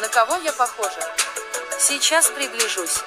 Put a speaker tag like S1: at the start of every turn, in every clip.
S1: На кого я похожа? Сейчас пригляжусь.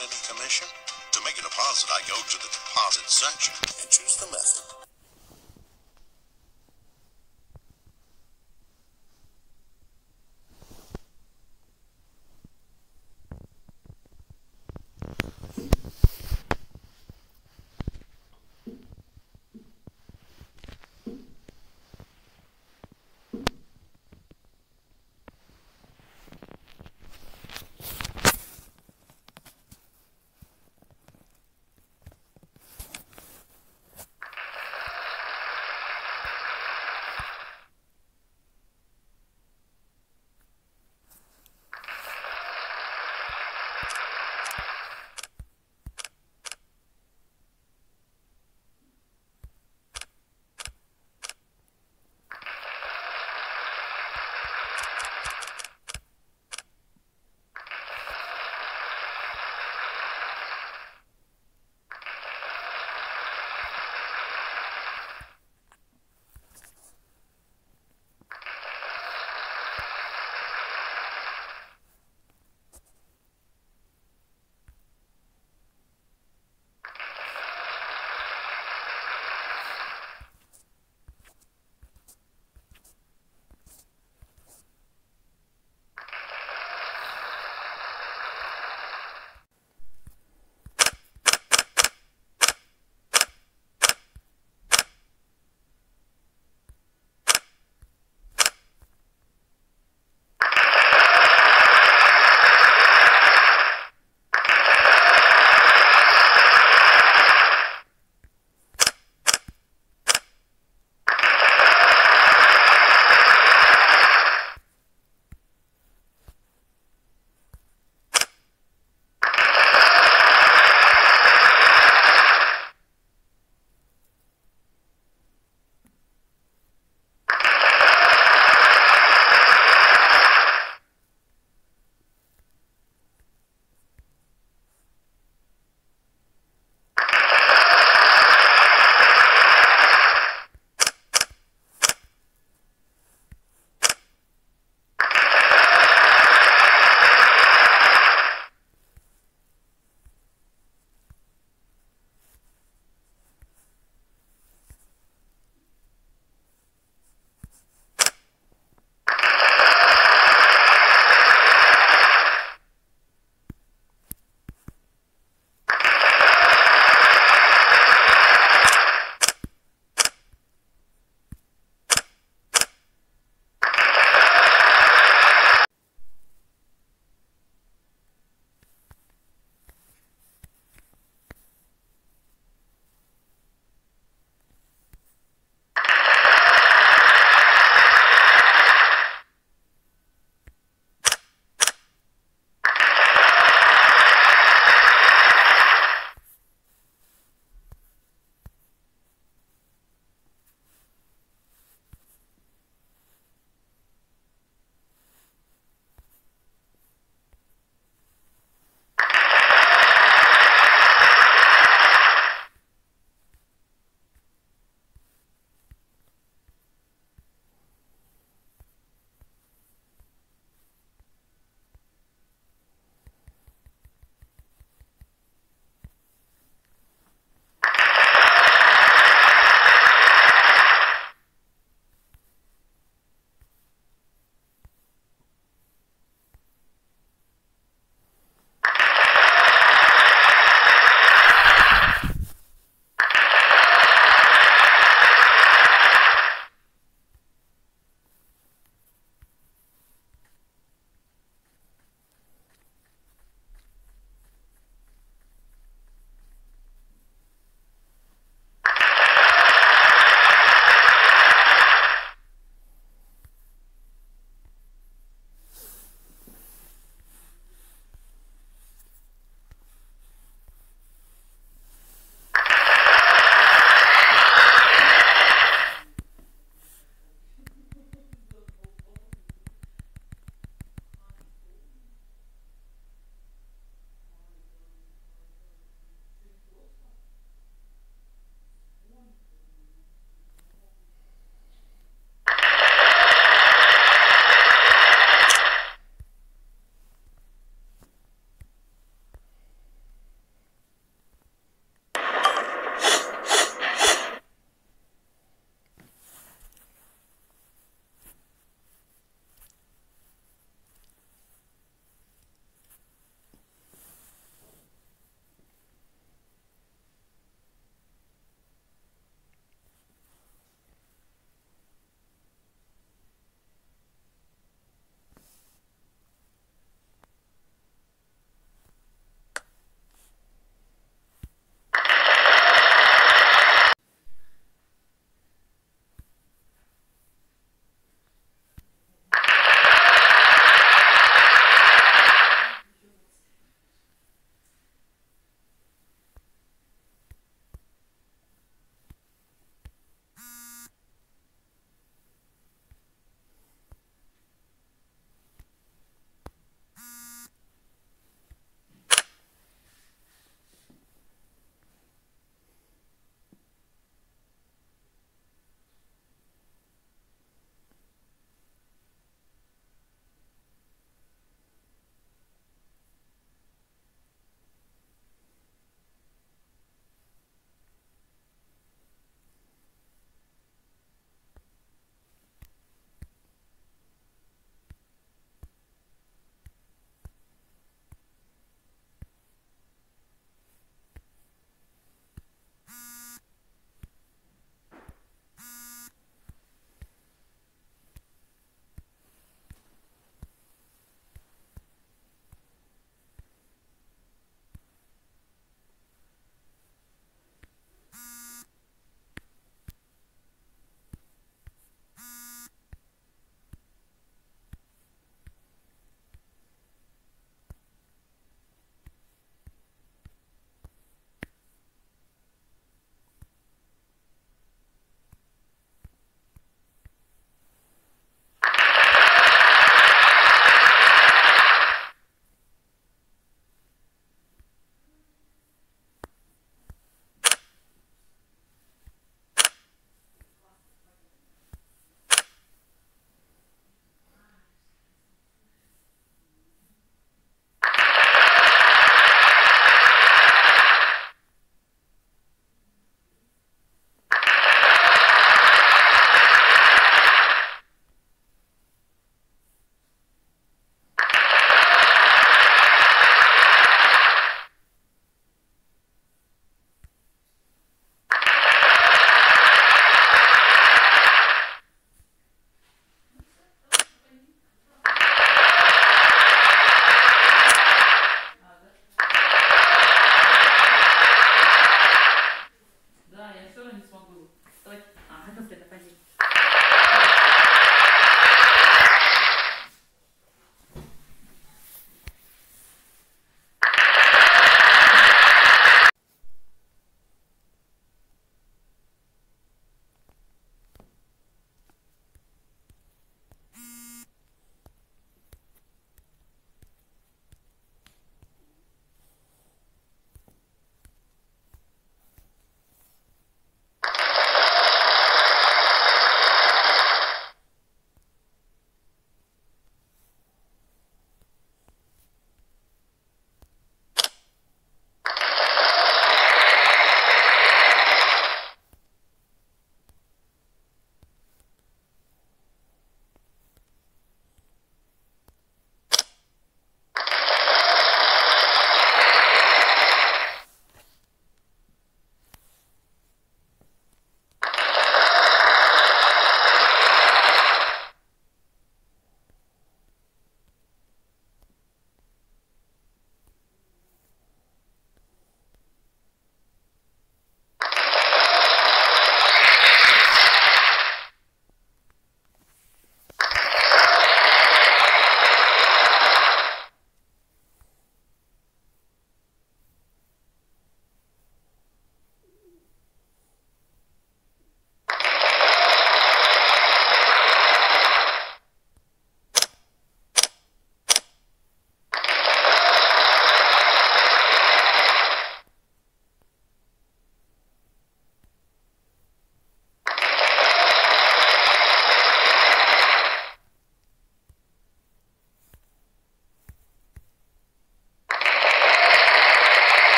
S2: Any commission? To make a deposit, I go to the deposit section and choose the method.